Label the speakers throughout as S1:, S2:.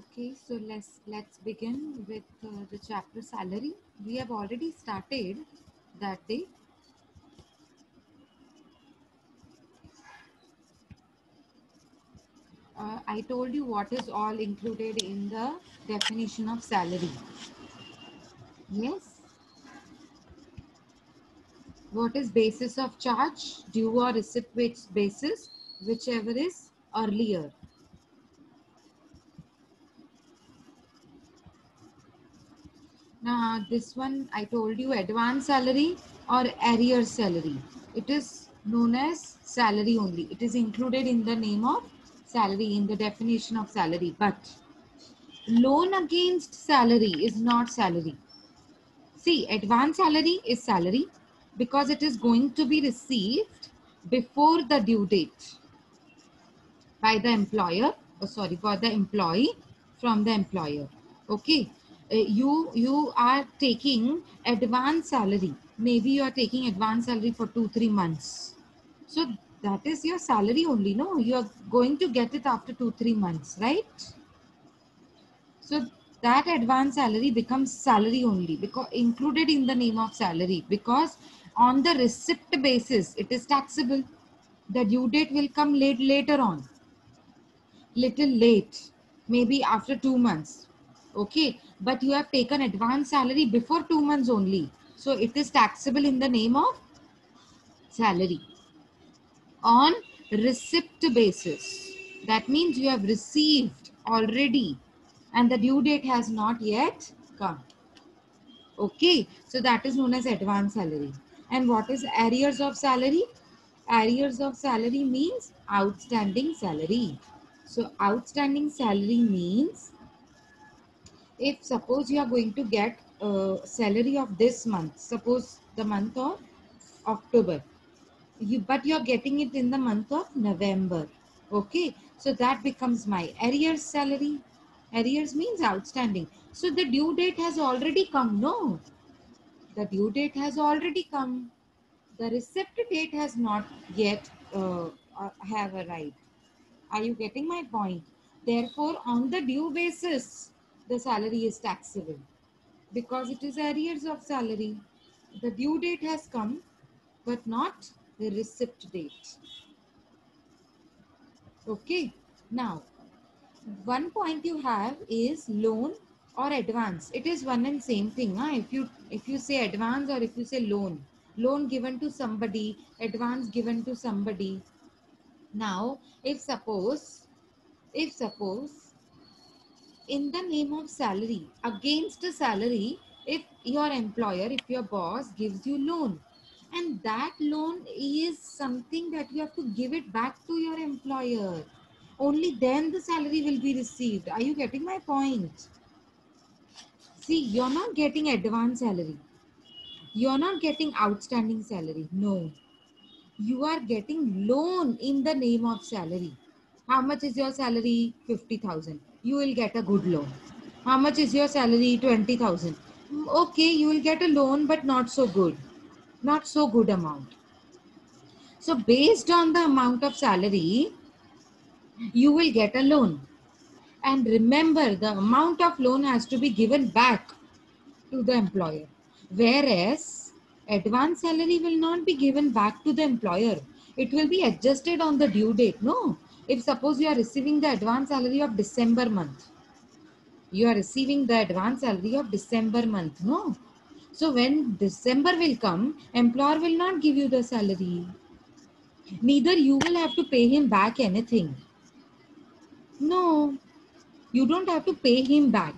S1: Okay, so let's let's begin with uh, the chapter salary. We have already started that day. Uh, I told you what is all included in the definition of salary. Yes. What is basis of charge? Due or receipt basis, whichever is earlier. Now, this one I told you advance salary or arrear salary. It is known as salary only. It is included in the name of salary, in the definition of salary. But loan against salary is not salary. See, advance salary is salary because it is going to be received before the due date by the employer, oh sorry, for the employee from the employer. Okay uh, Uh, you you are taking advance salary. Maybe you are taking advance salary for 2 3 months. So that is your salary only no? You are going to get it after 2 3 months right? So that advance salary becomes salary only because included in the name of salary because on the receipt basis it is taxable. The due date will come late later on. Little late maybe after 2 months okay but you have taken advance salary before two months only. So it is taxable in the name of salary on receipt basis. That means you have received already and the due date has not yet come. Okay, so that is known as advance salary. And what is arrears of salary? Arrears of salary means outstanding salary. So outstanding salary means if suppose you are going to get salary of this month, suppose the month of October, you but you are getting it in the month of November. Okay, so that becomes my arrears salary. Arrears means outstanding. So the due date has already come. No, the due date has already come. The receipt date has not yet uh, uh have arrived. Are you getting my point? Therefore, on the due basis, the salary is taxable because it is arrears of salary. The due date has come, but not the receipt date. Okay, now one point you have is loan or advance. It is one and same thing. Huh? If you if you say advance or if you say loan, loan given to somebody, advance given to somebody. Now, if suppose, if suppose in the name of salary against a salary if your employer if your boss gives you loan. And that loan is something that you have to give it back to your employer. Only then the salary will be received. Are you getting my point? See you're not getting advance salary. You're not getting outstanding salary. No. You are getting loan in the name of salary. How much is your salary? 50000 you will get a good loan. How much is your salary? 20,000. Mm, okay, you will get a loan, but not so good. Not so good amount. So based on the amount of salary, you will get a loan. And remember, the amount of loan has to be given back to the employer. Whereas advance salary will not be given back to the employer. It will be adjusted on the due date. No, if suppose you are receiving the advance salary of December month, you are receiving the advance salary of December month, no? So when December will come, employer will not give you the salary. Neither you will have to pay him back anything. No, you don't have to pay him back.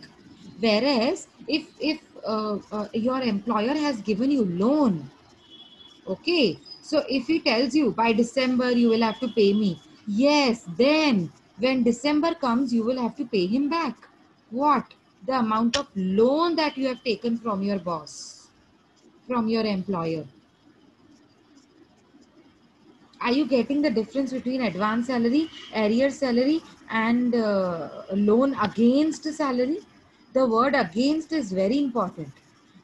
S1: Whereas if if uh, uh, your employer has given you loan, okay, so if he tells you by December you will have to pay me, Yes, then when December comes, you will have to pay him back. What? The amount of loan that you have taken from your boss, from your employer. Are you getting the difference between advance salary, arrear salary and uh, loan against salary? The word against is very important.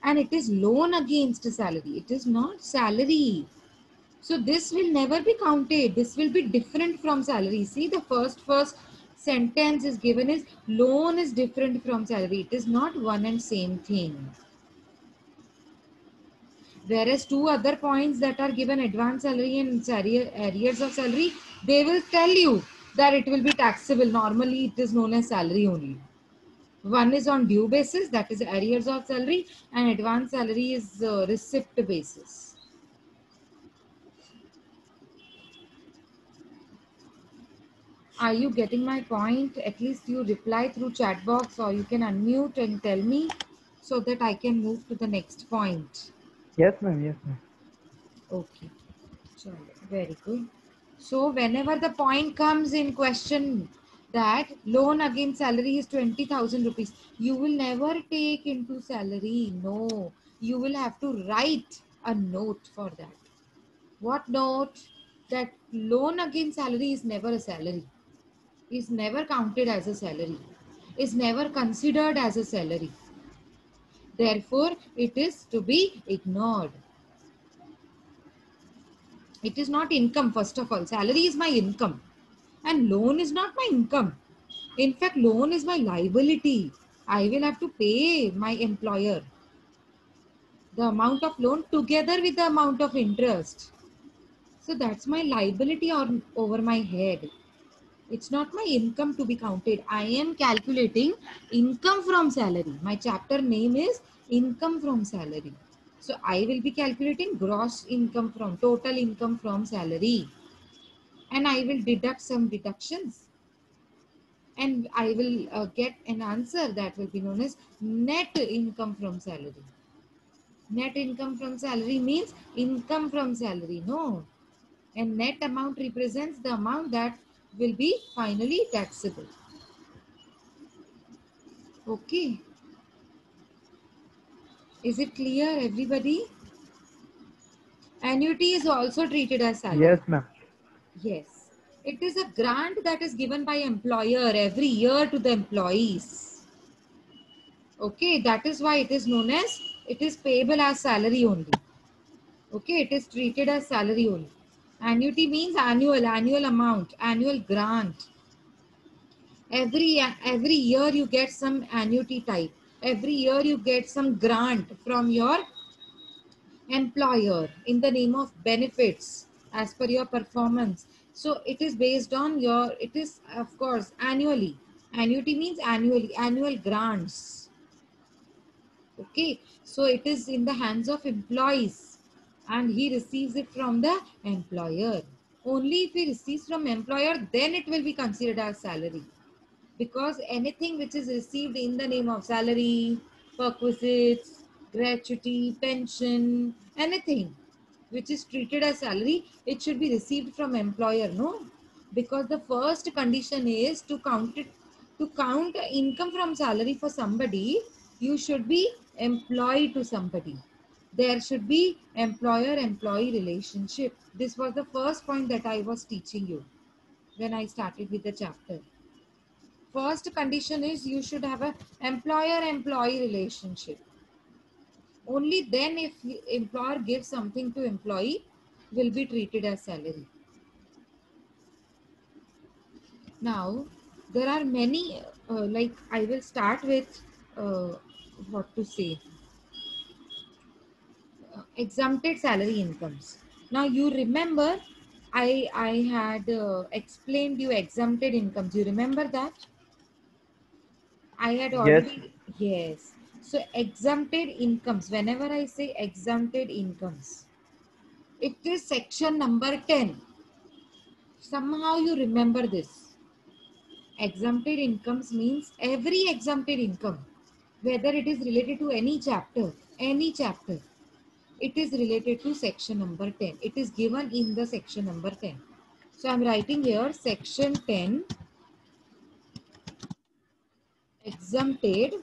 S1: And it is loan against salary. It is not salary so this will never be counted. This will be different from salary. See the first, first, sentence is given is loan is different from salary. It is not one and same thing. Whereas two other points that are given advance salary and salary, arrears of salary, they will tell you that it will be taxable. Normally, it is known as salary only. One is on due basis, that is arrears of salary, and advance salary is uh, receipt basis. Are you getting my point? At least you reply through chat box or you can unmute and tell me so that I can move to the next point.
S2: Yes, ma'am. Yes, ma'am.
S1: Okay. Very good. So whenever the point comes in question that loan against salary is 20,000 rupees, you will never take into salary. No, you will have to write a note for that. What note? That loan against salary is never a salary, is never counted as a salary, is never considered as a salary. Therefore, it is to be ignored. It is not income, first of all. Salary is my income, and loan is not my income. In fact, loan is my liability. I will have to pay my employer the amount of loan together with the amount of interest. So that's my liability on over my head. It's not my income to be counted. I am calculating income from salary. My chapter name is income from salary. So I will be calculating gross income from total income from salary. And I will deduct some deductions. And I will uh, get an answer that will be known as net income from salary. Net income from salary means income from salary. No. And net amount represents the amount that will be finally taxable. Okay. Is it clear, everybody? Annuity is also treated as salary.
S2: Yes, ma'am.
S1: Yes. It is a grant that is given by employer every year to the employees. Okay, that is why it is known as, it is payable as salary only. Okay, it is treated as salary only. Annuity means annual, annual amount, annual grant. Every, every year you get some annuity type. Every year you get some grant from your employer in the name of benefits as per your performance. So it is based on your, it is of course annually. Annuity means annually, annual grants. Okay, so it is in the hands of employees and he receives it from the employer. Only if he receives from employer, then it will be considered as salary. Because anything which is received in the name of salary, perquisites, gratuity, pension, anything which is treated as salary, it should be received from employer, no? Because the first condition is to count it, to count income from salary for somebody, you should be employed to somebody. There should be employer-employee relationship. This was the first point that I was teaching you when I started with the chapter. First condition is you should have a employer-employee relationship. Only then if employer gives something to employee will be treated as salary. Now, there are many, uh, like I will start with uh, what to say. Exempted salary incomes. Now you remember I, I had uh, explained you exempted incomes. You remember that? I had already, yes. So exempted incomes, whenever I say exempted incomes, it is section number 10. Somehow you remember this. Exempted incomes means every exempted income, whether it is related to any chapter, any chapter, it is related to section number 10. It is given in the section number 10. So I'm writing here section 10 exempted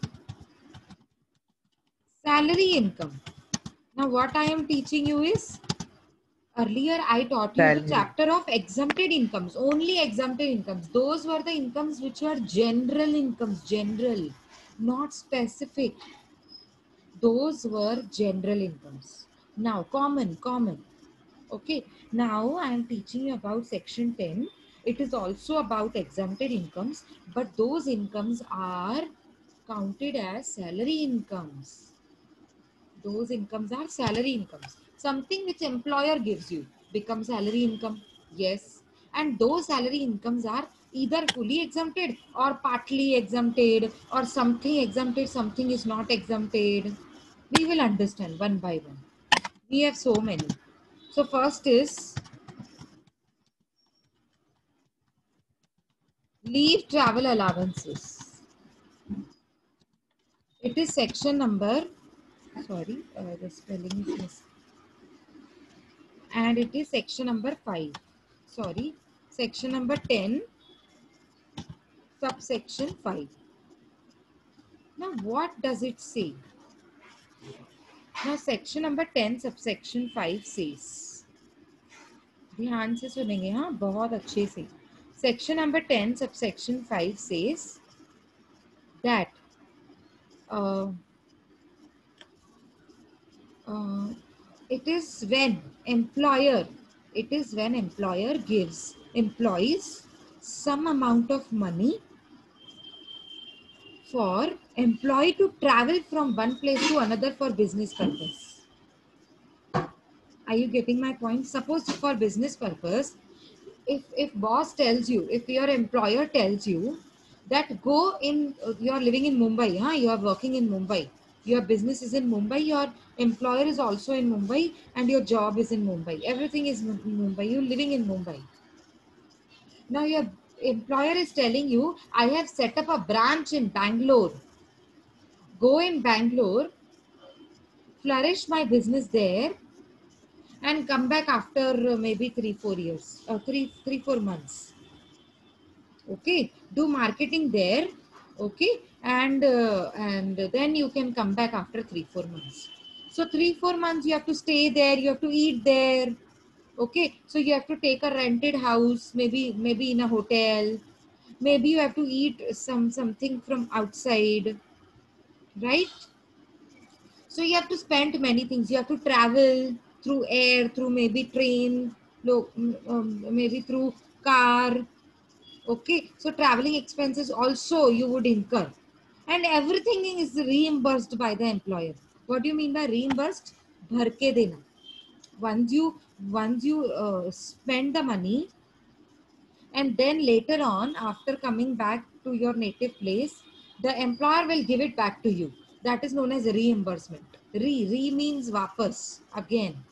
S1: salary income. Now what I am teaching you is earlier I taught you the chapter of exempted incomes, only exempted incomes. Those were the incomes which were general incomes, general, not specific. Those were general incomes. Now common, common. Okay. Now I am teaching you about section 10 it is also about exempted incomes, but those incomes are counted as salary incomes. Those incomes are salary incomes. Something which employer gives you becomes salary income. Yes. And those salary incomes are either fully exempted or partly exempted or something exempted, something is not exempted. We will understand one by one. We have so many. So first is leave travel allowances. It is section number, sorry, uh, the spelling is missing. And it is section number 5. Sorry, section number 10, subsection 5. Now, what does it say? Now, section number 10, subsection 5 says, ध्यान से सुनेंगे हाँ बहुत अच्छे से section number 10 subsection 5 says that uh, uh, it is when employer it is when employer gives employees some amount of money for employee to travel from one place to another for business purpose. Are you getting my point? Suppose for business purpose if if boss tells you if your employer tells you that go in you are living in mumbai huh? you are working in mumbai. Your business is in mumbai your employer is also in mumbai and your job is in mumbai. Everything is in mumbai. You're living in mumbai. Now your employer is telling you i have set up a branch in bangalore go in bangalore flourish my business there and come back after uh, maybe three four years uh, three three four months. Okay do marketing there okay and uh, and then you can come back after three four months. So three four months you have to stay there you have to eat there okay. So you have to take a rented house maybe maybe in a hotel. Maybe you have to eat some something from outside right? So you have to spend many things. You have to travel through air, through maybe train, um, maybe through car. Okay, so traveling expenses also you would incur. And everything is reimbursed by the employer. What do you mean by reimbursed? Bharke dena. Once you once you uh, spend the money, and then later on, after coming back to your native place, the employer will give it back to you. That is known as reimbursement. Re re means vapas again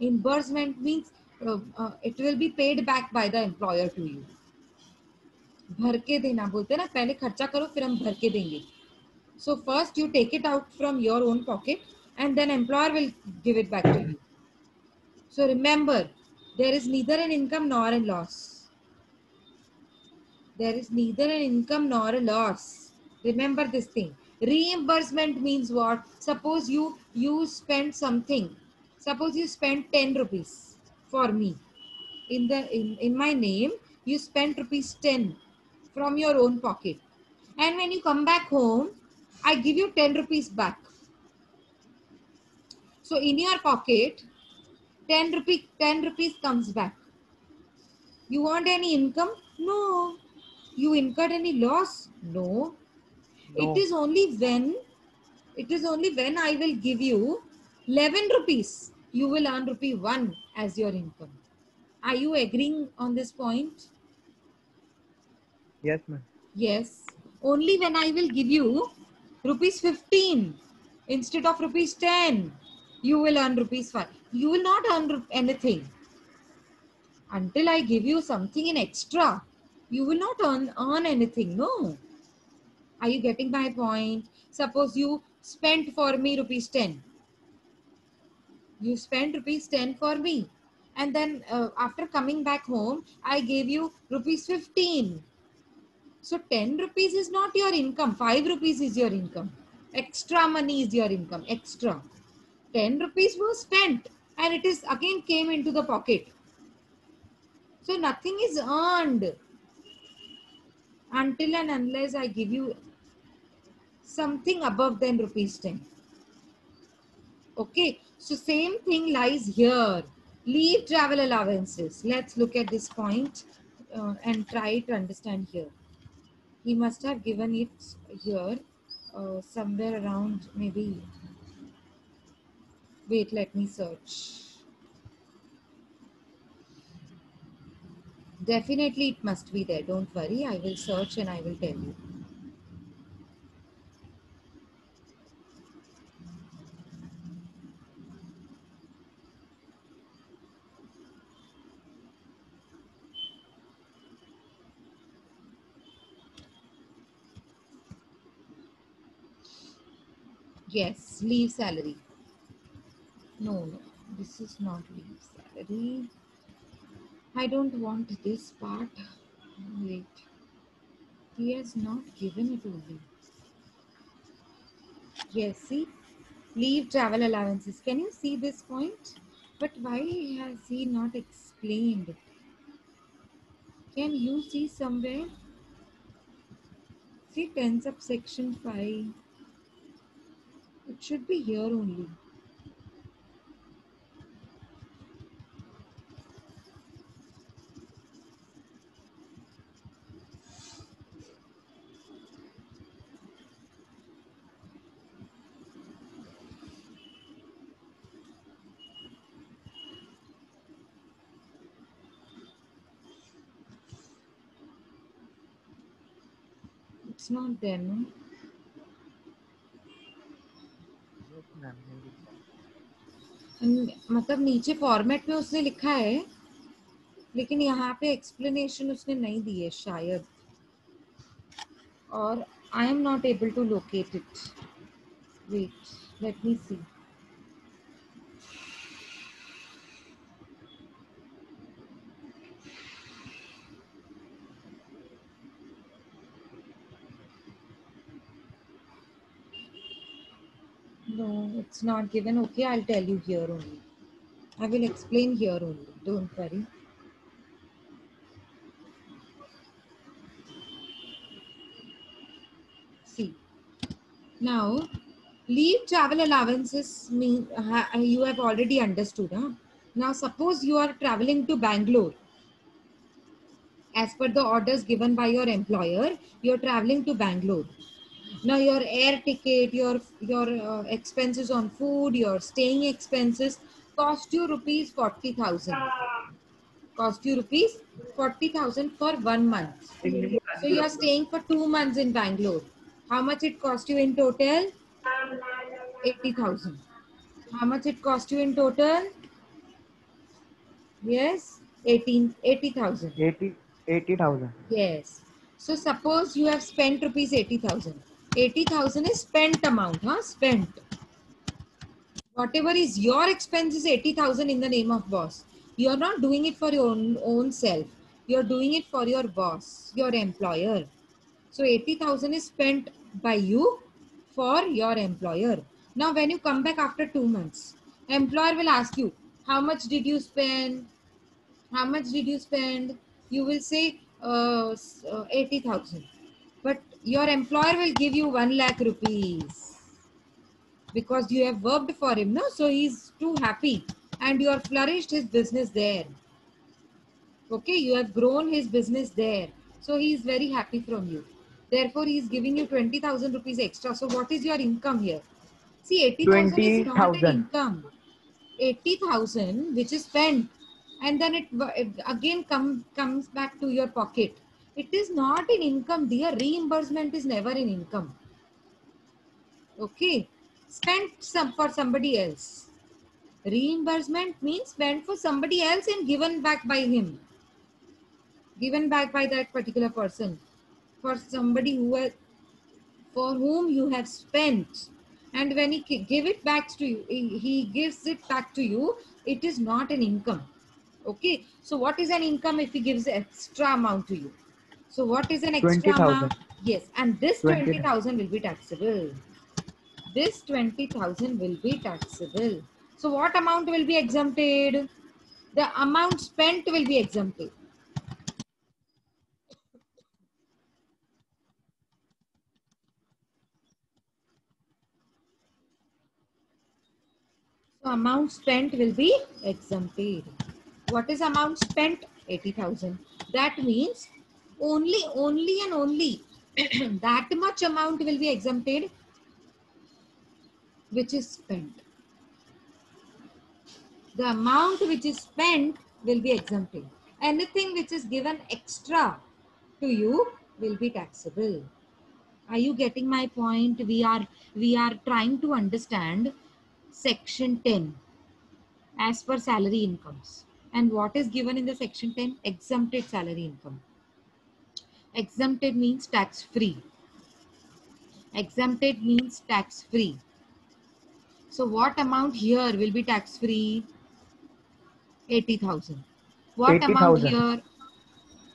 S1: Reimbursement means uh, uh, it will be paid back by the employer to you. भर के देना बोलते ना पहले खर्चा करो फिर हम भर के देंगे so first you take it out from your own pocket and then employer will give it back to you so remember there is neither an income nor a loss there is neither an income nor a loss remember this thing. Reimbursement means what? Suppose you you spend something. Suppose you spend 10 rupees for me. In the in, in my name you spent rupees 10 from your own pocket. And when you come back home i give you 10 rupees back. So in your pocket 10 rupees 10 rupees comes back. You want any income? No. You incurred any loss? No. No it is only when it is only when i will give you 11 rupees, you will earn rupee 1 as your income. Are you agreeing on this point?
S2: Yes, ma'am.
S1: Yes. Only when I will give you rupees 15 instead of rupees 10, you will earn rupees 5. You will not earn anything. Until I give you something in extra, you will not earn, earn anything. No. Are you getting my point? Suppose you spent for me rupees 10 you spent rupees 10 for me. And then uh, after coming back home i gave you rupees 15 so 10 rupees is not your income. 5 rupees is your income. Extra money is your income. Extra. 10 rupees was spent and it is again came into the pocket. So nothing is earned until and unless i give you something above than rupees 10 okay so same thing lies here. Leave travel allowances. Let's look at this point. uh, and try to understand here. He must have given it here uh, somewhere around maybe. Wait, let me search. Definitely it must be there. Don't worry. I will search and I will tell you. Yes, leave salary. No, no, this is not leave salary. I don't want this part. Wait. He has not given it only. Yes, see? Leave travel allowances. Can you see this point? But why has he not explained? Can you see somewhere? See, ten subsection 5. It should be here only. It's not there, no? मतलब नीचे format में उसने लिखा है, लेकिन यहाँ पे explanation उसने नहीं दी है शायद। और I am not able to locate it wait let me see No, it's not given. Okay, I'll tell you here only. I will explain here only. Don't worry. See, now leave travel allowances mean you have already understood. Huh? Now, suppose you are traveling to Bangalore. As per the orders given by your employer, you are traveling to Bangalore now your air ticket your your uh, expenses on food your staying expenses cost you rupees 40000 cost you rupees 40000 for one month. So you are staying for two months in bangalore. How much it cost you in total? 80000 how much it cost you in total? Yes 18 80000
S2: 80 80000
S1: Yes. So suppose you have spent rupees 80,000. 80,000 is spent amount, huh? Spent. Whatever is your expense is 80,000 in the name of boss. You are not doing it for your own, own self. You are doing it for your boss, your employer. So 80,000 is spent by you for your employer. Now when you come back after two months, employer will ask you, how much did you spend? How much did you spend? You will say uh, uh, 80,000. Your employer will give you 1 lakh rupees because you have worked for him, no? So he's too happy and you have flourished his business there. Okay, you have grown his business there. So he is very happy from you. Therefore, he is giving you 20,000 rupees extra. So what is your income here? See, 80,000 is not an
S2: 20,000.
S1: income. 80,000 which is spent and then it, it again come, comes back to your pocket. It is not an income, dear. Reimbursement is never an income. Okay. Spent some for somebody else. Reimbursement means spent for somebody else and given back by him. Given back by that particular person. For somebody who has, for whom you have spent. And when he give it back to you, he gives it back to you, it is not an income. Okay. So what is an income if he gives extra amount to you? So what is an extra
S2: 20,000.
S1: amount? Yes. And this
S2: 20.
S1: 20,000 will be taxable. This 20,000 will be taxable. So what amount will be exempted? The amount spent will be exempted. So amount spent will be exempted. What is amount spent? 80,000. that means only only and only that much amount will be exempted which is spent. The amount which is spent will be exempted. Anything which is given extra to you will be taxable. Are you getting my point? We are we are trying to understand section 10 as per salary incomes. And what is given in the section 10 exempted salary income exempted means tax free exempted means tax free so what amount here will be tax free 80000 what
S2: 80,000.
S1: amount here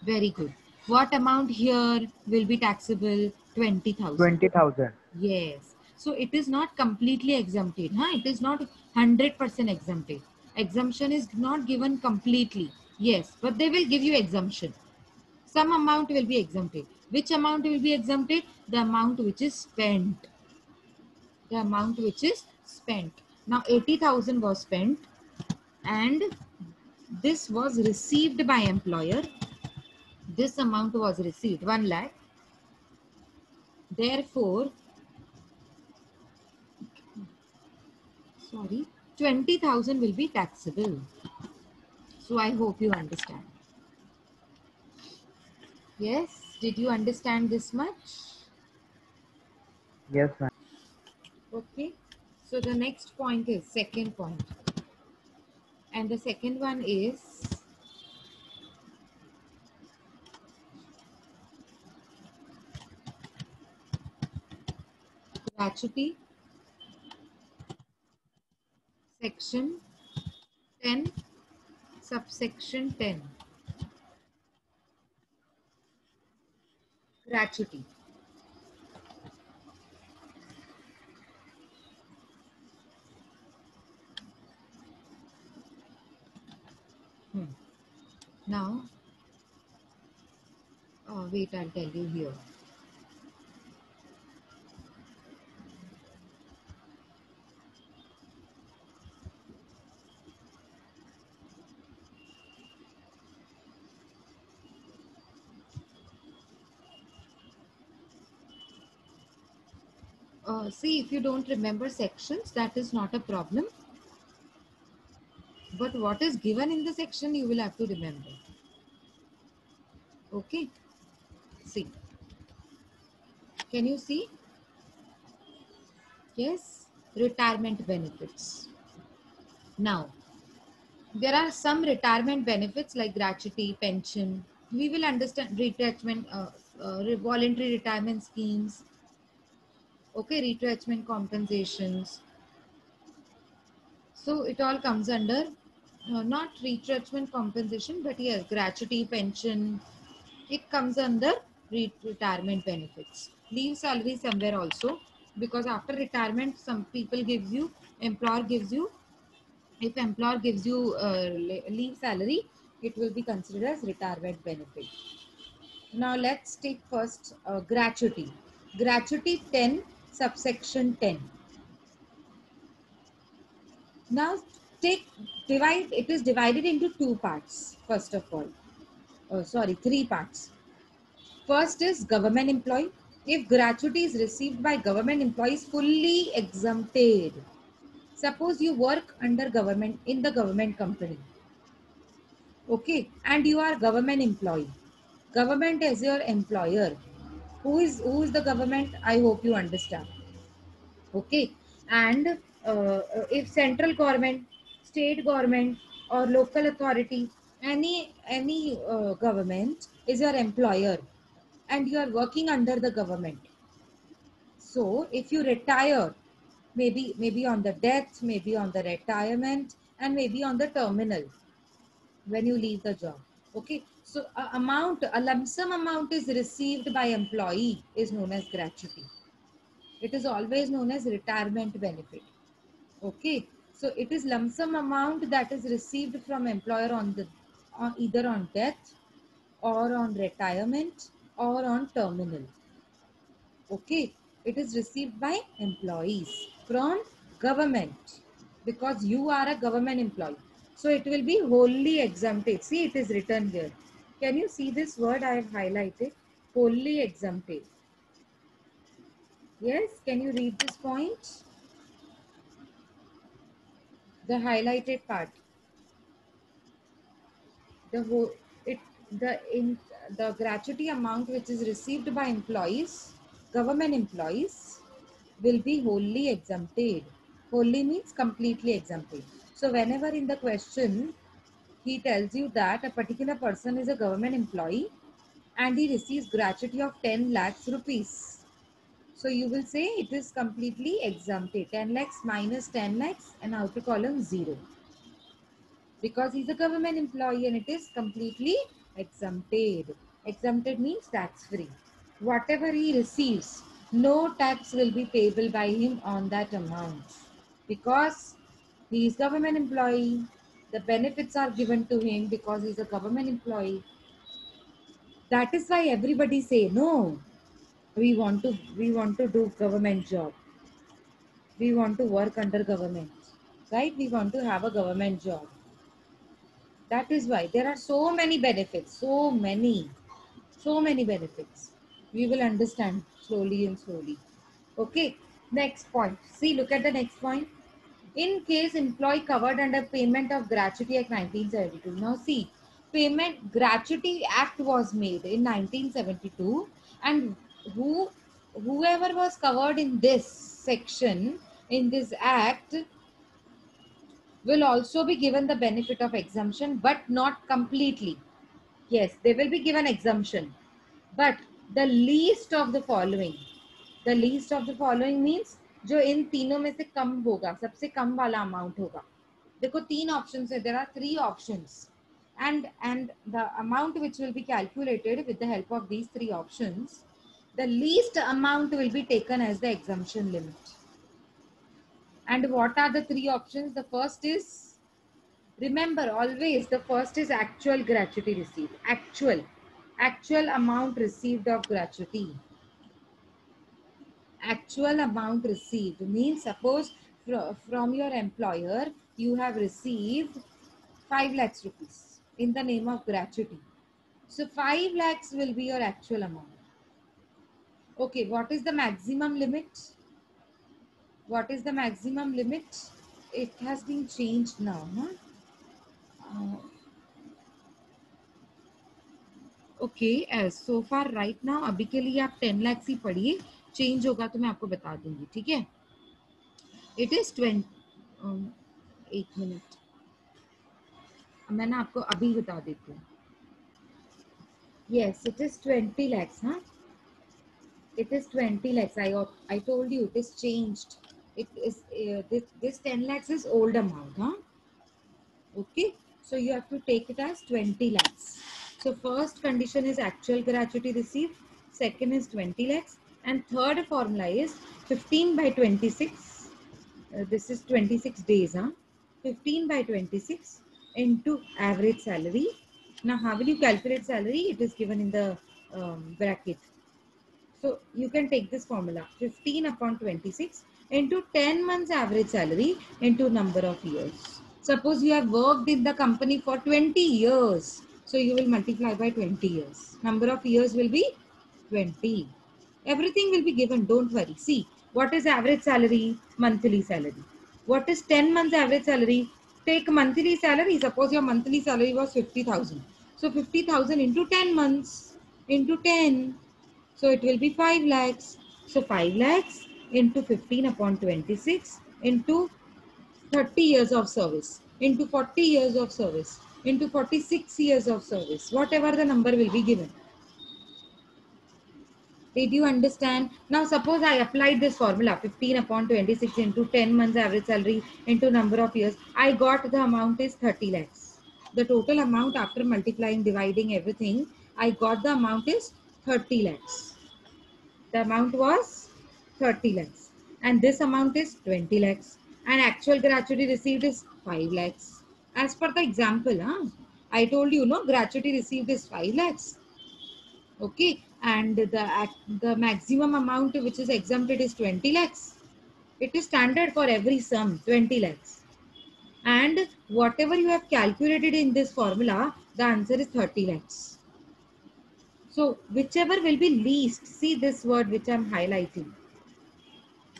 S1: very good what amount here will be taxable 20000
S2: 20,000.
S1: Yes. So it is not completely exempted. Huh? It is not 100% exempted. Exemption is not given completely. Yes, but they will give you exemption. Some amount will be exempted. Which amount will be exempted? The amount which is spent. The amount which is spent. Now 80,000 was spent and this was received by employer. This amount was received 1 lakh therefore sorry 20000 will be taxable so i hope you understand yes. Did you understand this much?
S2: Yes, ma'am.
S1: okay. So the next point is second point. And the second one is gratuity section 10 subsection 10 gratuity Hmm. now oh wait i'll tell you here uh, see if you don't remember sections that is not a problem. But what is given in the section you will have to remember. Okay? See. Can you see? Yes. Retirement benefits. Now there are some retirement benefits like gratuity pension. We will understand retirement uh, uh, voluntary retirement schemes okay retrenchment compensations. So it all comes under uh, not retrenchment compensation but yes gratuity pension. It comes under retirement benefits. Leave salary somewhere also because after retirement some people gives you employer gives you if employer gives you uh, leave salary it will be considered as retirement benefit. Now let's take first uh, gratuity. Gratuity 10 subsection 10 now take divide it is divided into two parts first of all. Oh sorry three parts. First is government employee. If gratuity is received by government employees fully exempted suppose you work under government in the government company. Okay and you are government employee. Government is your employer who is who is the government? I hope you understand. Okay? And uh, if central government state government or local authority any any uh, government is your employer and you are working under the government. So if you retire maybe maybe on the death maybe on the retirement and maybe on the terminal when you leave the job. Okay so amount a lump sum amount is received by employee is known as gratuity. It is always known as retirement benefit. Okay? So it is lump sum amount that is received from employer on the on either on death or on retirement or on terminal. Okay? It is received by employees from government because you are a government employee. So it will be wholly exempted. See it is written here Can you see this word I have highlighted? Wholly exempted. Yes, can you read this point? The highlighted part. The whole it the in the gratuity amount which is received by employees, government employees, will be wholly exempted. Wholly means completely exempted. So whenever in the question he tells you that a particular person is a government employee and he receives gratuity of 10 lakhs rupees. So you will say it is completely exempted. 10 lakhs minus 10 lakhs and outer column 0. Because he's a government employee and it is completely exempted. Exempted means tax free. Whatever he receives, no tax will be payable by him on that amount. Because he is government employee, the benefits are given to him because he's a government employee. That is why everybody say no. We want to we want to do government job. We want to work under government. Right? We want to have a government job. That is why there are so many benefits, so many, so many benefits. We will understand slowly and slowly. Okay, next point. See, look at the next point. In case employee covered under Payment of Gratuity Act 1972. Now see, Payment Gratuity Act was made in 1972 and who whoever was covered in this section in this act will also be given the benefit of exemption, but not completely. Yes, they will be given exemption, but the least of the following. The least of the following means जो इन तीनों में से कम होगा सबसे कम वाला amount होगा देखो तीन ऑप्शंस है there are three options and and the amount which will be calculated with the help of these three options the least amount will be taken as the exemption limit and what are the three options? The first is, remember always the first is actual gratuity received. Actual, actual amount received of gratuity. actual amount received means suppose fr from your employer you have received 5 lakhs rupees in the name of gratuity. So 5 lakhs will be your actual amount. Okay, what is the maximum limit? What is the maximum limit? It has been changed now. Huh? Uh, okay, uh, so far right now, abhi ke liye aap 10 lakhs hi padhiye. Change होगा तो मैं आपको बता दूँगी, ठीक है? It is twenty एक minute मैं ना आपको अभी बता देती हूँ। Yes it is twenty lakhs हाँ? It is twenty lakhs I I told you it is change it is this ten lakhs is old amount हाँ? Okay so you have to take it as twenty lakhs so first condition is actual gratuity receive second is twenty lakhs and third formula is 15 by 26 uh, this is 26 days huh 15 by 26 into average salary now how will you calculate salary it is given in the um, bracket so you can take this formula 15 upon 26 into 10 months average salary into number of years. Suppose you have worked in the company for 20 years. So you will multiply by 20 years. Number of years will be 20. Everything will be given. Don't worry. See, what is average salary? Monthly salary. What is 10 months average salary? Take monthly salary. Suppose your monthly salary was 50,000. So 50,000 into 10 months into 10. So it will be 5 lakhs. So 5 lakhs into 15 upon 26 into 30 years of service into 40 years of service into 46 years of service whatever the number will be given did you understand? Now suppose i applied this formula 15 upon 26 into 10 months average salary into number of years. I got the amount is 30 lakhs. The total amount after multiplying dividing everything i got the amount is 30 lakhs. The amount was 30 lakhs. And this amount is 20 lakhs. And actual gratuity received is 5 lakhs. As per the example huh? i told you no gratuity received is 5 lakhs. Okay and the the maximum amount which is exempted is 20 lakhs it is standard for every sum 20 lakhs and whatever you have calculated in this formula the answer is 30 lakhs So whichever will be least, see this word which I'm highlighting.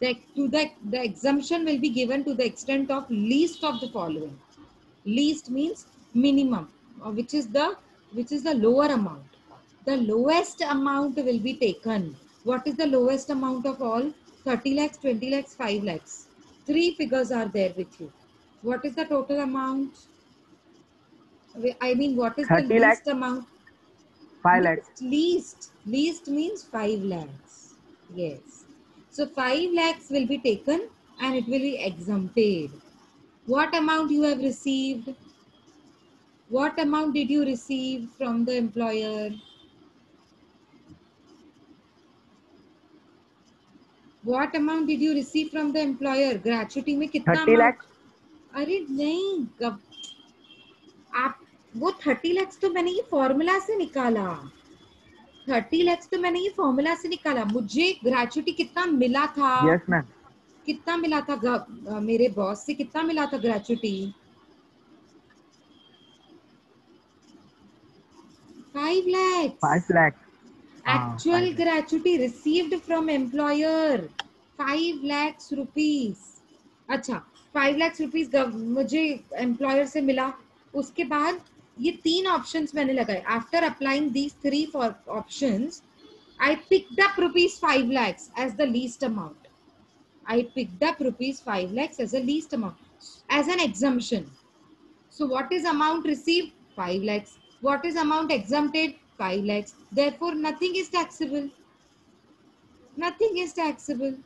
S1: The, to the, the exemption will be given to the extent of least of the following. Least means minimum, uh, which is the which is the lower amount. The lowest amount will be taken. What is the lowest amount of all? 30 lakhs, 20 lakhs, 5 lakhs. Three figures are there with you. What is the total amount? I mean, what is the least
S2: lakhs.
S1: amount?
S2: 5 lakhs.
S1: Least. Least means 5 lakhs. Yes. So 5 lakhs will be taken and it will be exempted. What amount you have received? What amount did you receive from the employer? What amount did you receive from the employer? Gratuity में कितना
S2: 30
S1: amount?
S2: lakhs.
S1: अरे नहीं आप वो thirty lakhs तो मैंने ये formula से निकाला थर्टी लैक्स तो मैंने ये फॉर्मूला से निकाला मुझे ग्रेचुटी कितना मिला था
S2: Yes, ma'am.
S1: कितना मिला था ग- अ, मेरे बॉस से कितना मिला था gratuity five lakhs
S2: 5 lakhs. Ah,
S1: actual gratuity received from employer 5 lakhs rupees अच्छा 5 lakhs rupees गव- मुझे एम्प्लॉयर से मिला उसके बाद ये तीन ऑप्शंस मैंने लगाए after applying these three four options I picked up rupees 5 lakhs as the least amount I picked up rupees 5 lakhs as a least amount as an exemption so what is amount received? 5 lakhs. What is amount exempted? 5 lakhs. Therefore, nothing is taxable. Nothing is taxable.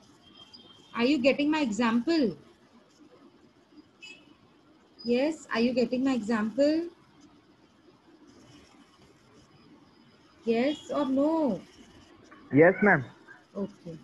S1: Are you getting my example? Yes, are you getting my example? Yes or no?
S2: Yes, ma'am.
S1: Okay.